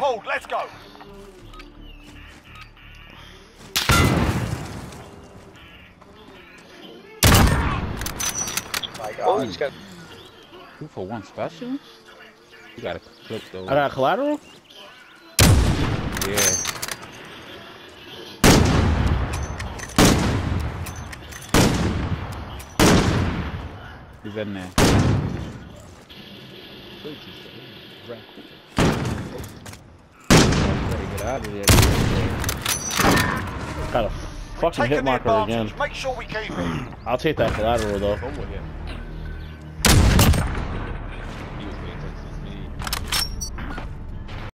pulled. Let's go. My God. he's got. Two for one special? You gotta clip those. I got collateral? Yeah. He's in there. Get out of there. Got a fucking hit marker advantage. again. Make sure we keep it. I'll take that collateral though. Over here.